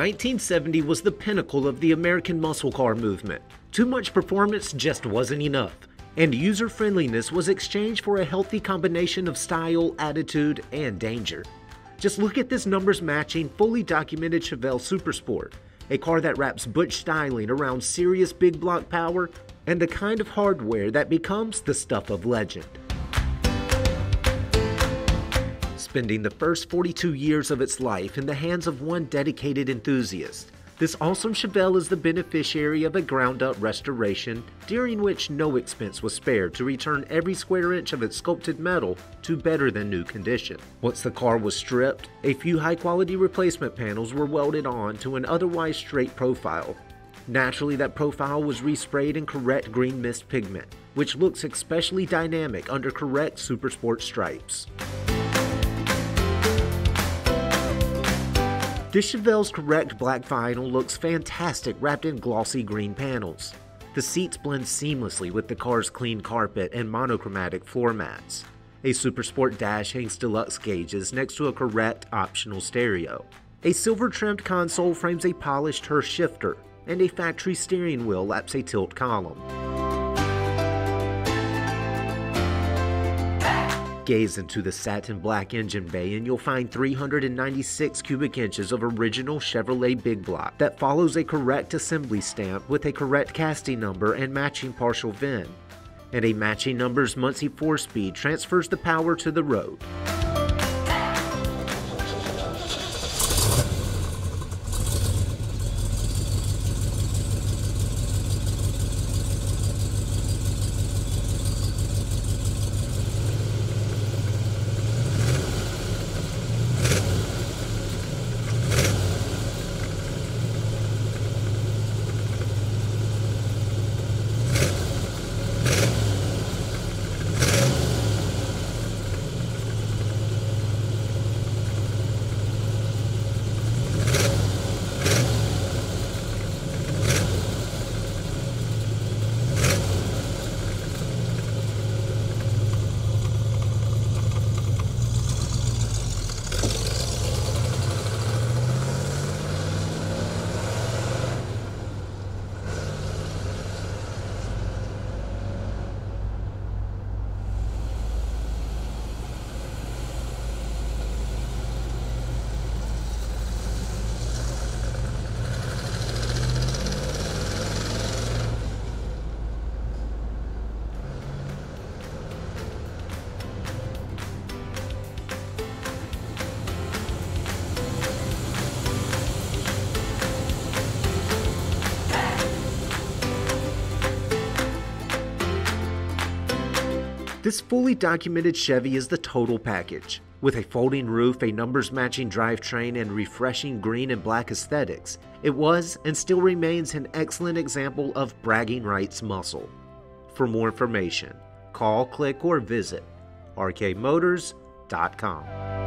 1970 was the pinnacle of the American muscle car movement. Too much performance just wasn't enough, and user friendliness was exchanged for a healthy combination of style, attitude, and danger. Just look at this numbers matching, fully documented Chevelle Supersport, a car that wraps butch styling around serious big block power and the kind of hardware that becomes the stuff of legend. Spending the first 42 years of its life in the hands of one dedicated enthusiast, this awesome Chevelle is the beneficiary of a ground up restoration during which no expense was spared to return every square inch of its sculpted metal to better than new condition. Once the car was stripped, a few high quality replacement panels were welded on to an otherwise straight profile. Naturally, that profile was resprayed in correct green mist pigment, which looks especially dynamic under correct Supersport stripes. This Chevelle's correct black vinyl looks fantastic wrapped in glossy green panels. The seats blend seamlessly with the car's clean carpet and monochromatic floor mats. A Supersport dash hangs deluxe gauges next to a correct optional stereo. A silver trimmed console frames a polished Hurst shifter, and a factory steering wheel laps a tilt column. Gaze into the satin black engine bay and you'll find 396 cubic inches of original Chevrolet Big Block that follows a correct assembly stamp with a correct casting number and matching partial VIN. And a matching number's Muncie 4-speed transfers the power to the road. This fully documented Chevy is the total package. With a folding roof, a numbers matching drivetrain, and refreshing green and black aesthetics, it was and still remains an excellent example of bragging rights muscle. For more information, call, click, or visit rkmotors.com.